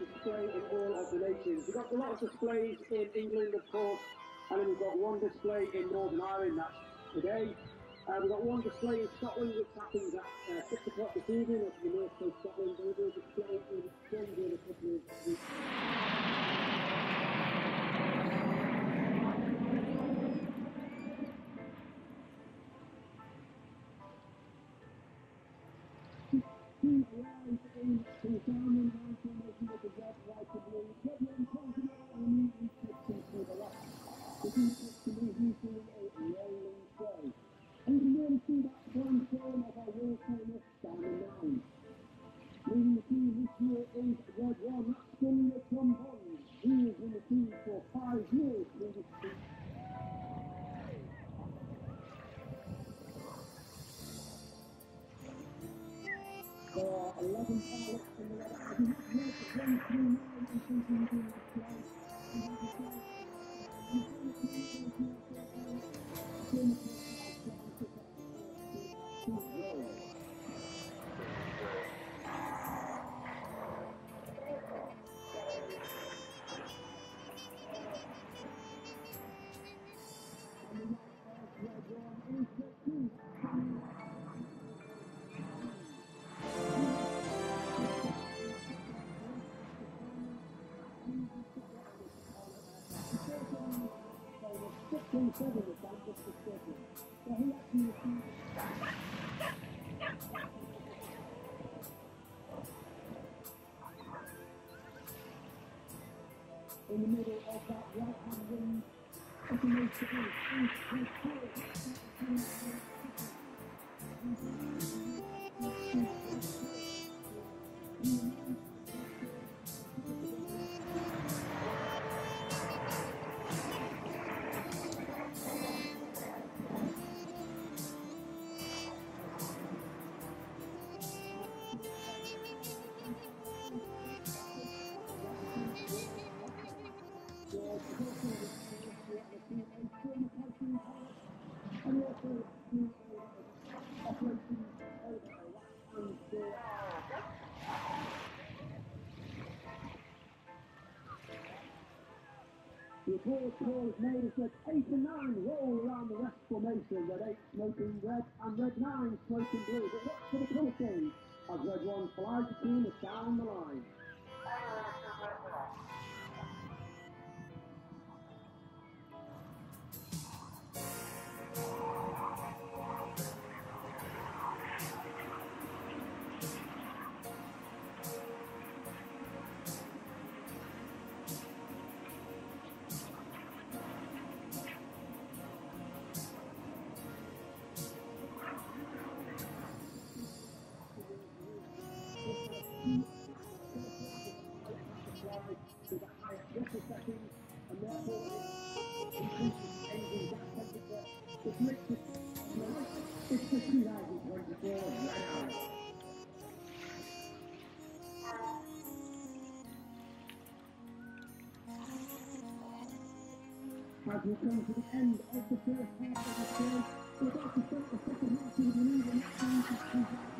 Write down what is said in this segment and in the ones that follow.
display in all of the nations. We've got a lot of displays in England, of course, and then we've got one display in Northern Ireland, that's today. Uh, we've got one display in Scotland, which happens at uh, 6 o'clock this evening, is in North Coast Scotland. There will be a display in Guernsey in a couple of weeks. white and blue. 11 In the middle of that right hand wing. It makes it the the call made as that 8 and 9 roll around the west formation, red 8 smoking red and red 9 smoking blue. But watch for the colour change as red 1 flies the team down the line. As we come to the end of the first half of the show, we're about to start the second half with an even change of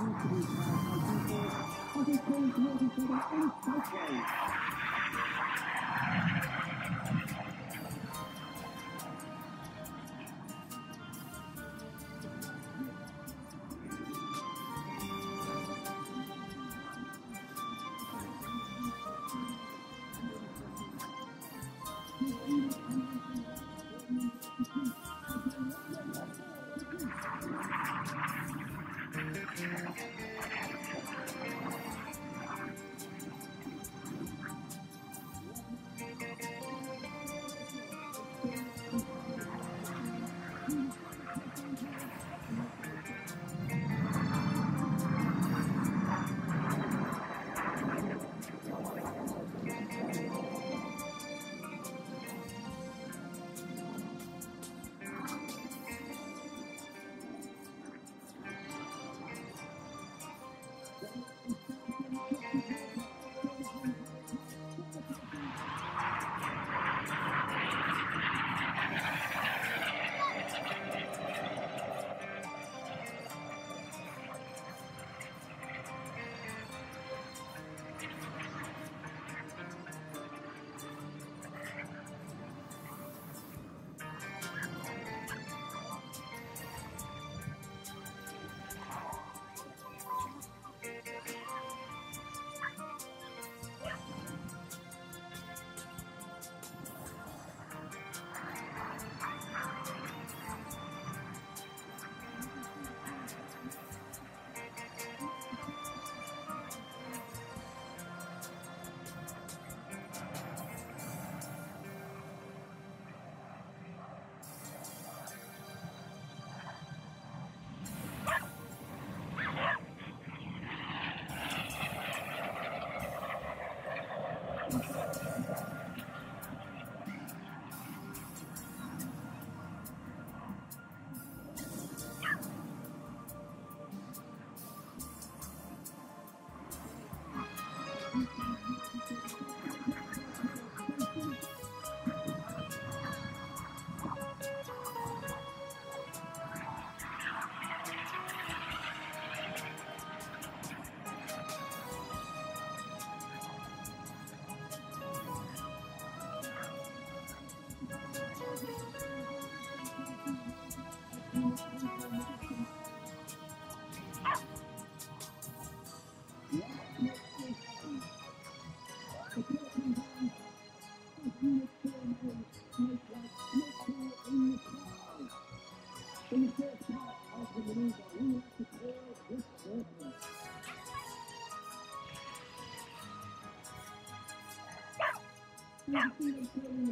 Anthony, and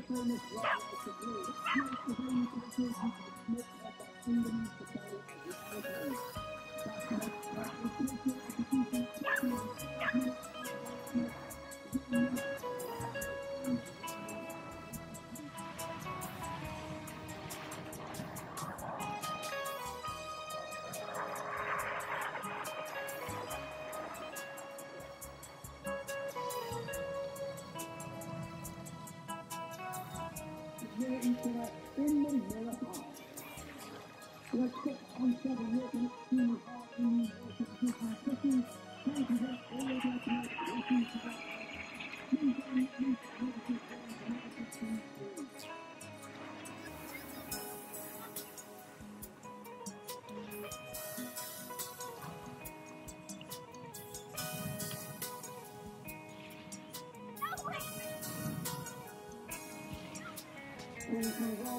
them clearing in the park. Let's get on hard in to get all of that tonight, Thinking well